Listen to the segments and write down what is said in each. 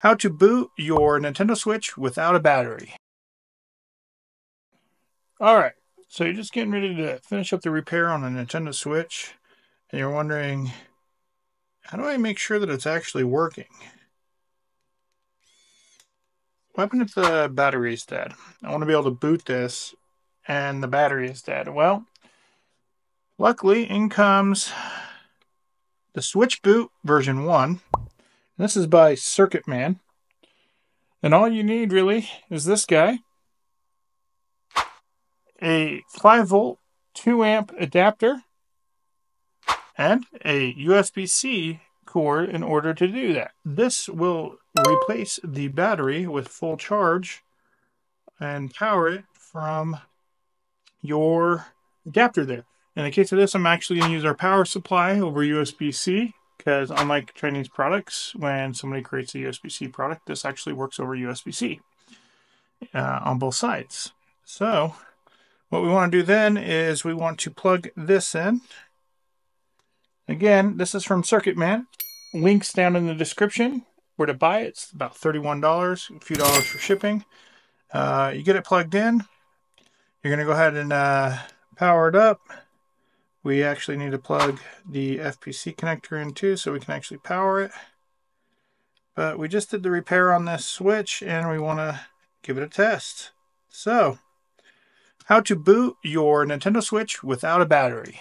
How to boot your Nintendo Switch without a battery. Alright, so you're just getting ready to finish up the repair on a Nintendo Switch, and you're wondering, how do I make sure that it's actually working? What happened if the battery is dead? I want to be able to boot this, and the battery is dead. Well, luckily, in comes the Switch Boot version 1. This is by CircuitMan. And all you need really is this guy. A 5 volt 2 amp adapter and a USB-C cord in order to do that. This will replace the battery with full charge and power it from your adapter there. In the case of this, I'm actually going to use our power supply over USB-C because unlike Chinese products, when somebody creates a USB-C product, this actually works over USB-C uh, on both sides. So what we want to do then is we want to plug this in. Again, this is from CircuitMan. Links down in the description where to buy it. It's about $31, a few dollars for shipping. Uh, you get it plugged in. You're going to go ahead and uh, power it up we actually need to plug the FPC connector in too so we can actually power it. But we just did the repair on this switch and we want to give it a test. So, how to boot your Nintendo Switch without a battery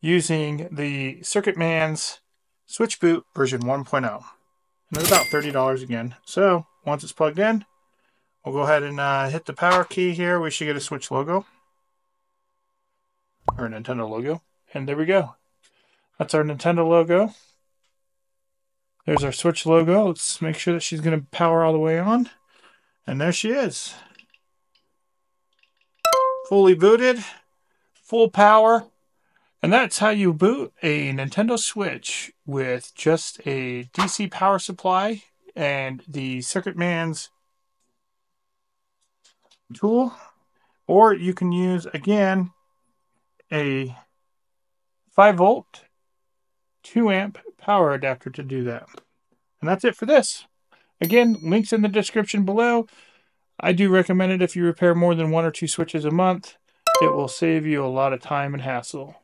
using the CircuitMan's Switch Boot version 1.0. And it's about $30 again. So, once it's plugged in, we'll go ahead and uh, hit the power key here. We should get a Switch logo or Nintendo logo. And there we go. That's our Nintendo logo. There's our Switch logo. Let's make sure that she's going to power all the way on. And there she is. Fully booted, full power. And that's how you boot a Nintendo Switch with just a DC power supply and the CircuitMan's tool. Or you can use, again, a 5 volt, 2 amp power adapter to do that. And that's it for this. Again, links in the description below. I do recommend it if you repair more than one or two switches a month. It will save you a lot of time and hassle.